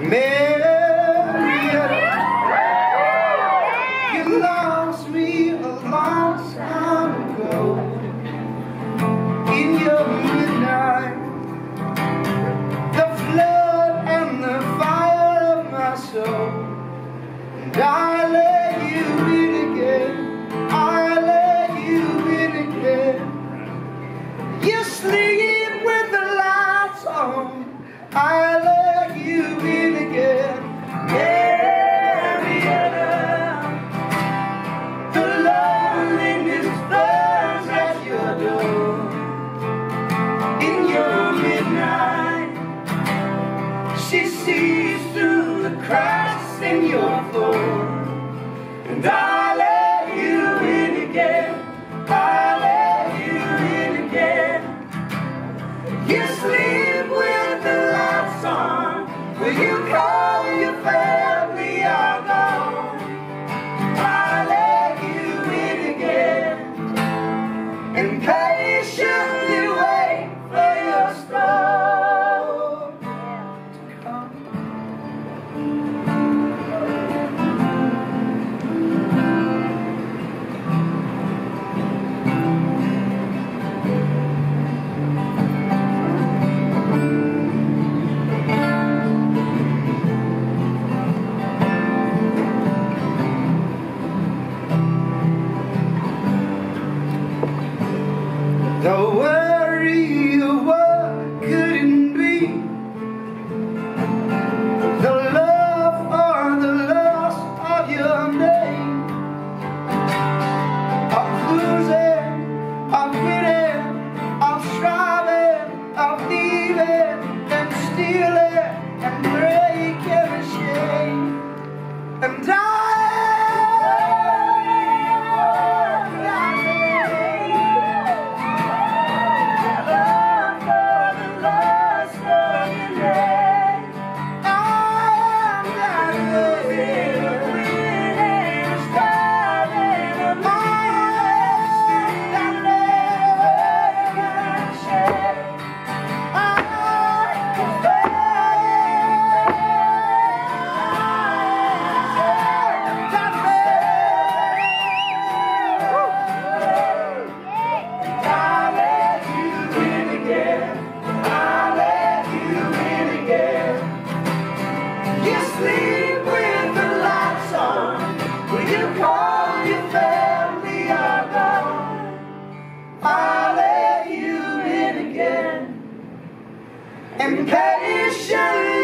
you lost me a long time ago in your midnight. The flood and the fire of my soul, and I let you in again. I let you in again. You sleep with the lights on. I in your floor. And I let you in again. I let you in again. You sleep The worry and patience.